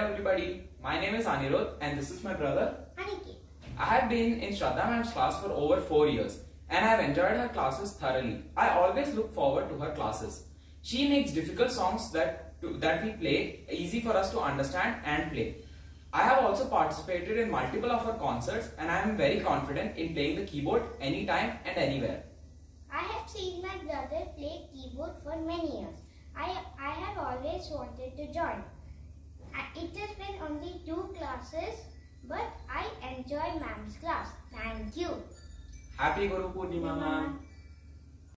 Hello everybody, my name is Anirudh and this is my brother. Aniket. I have been in Shraddha ma'am's class for over 4 years and I have enjoyed her classes thoroughly. I always look forward to her classes. She makes difficult songs that, to, that we play easy for us to understand and play. I have also participated in multiple of her concerts and I am very confident in playing the keyboard anytime and anywhere. I have seen my brother play keyboard for many years. I, I have always wanted to join. It classes, but I enjoy ma'am's class. Thank you. Happy Guru Purnima ma'am.